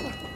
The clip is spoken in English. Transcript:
Oh.